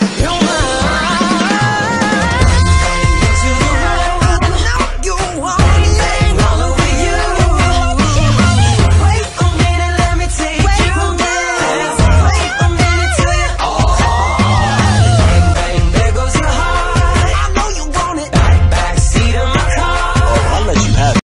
You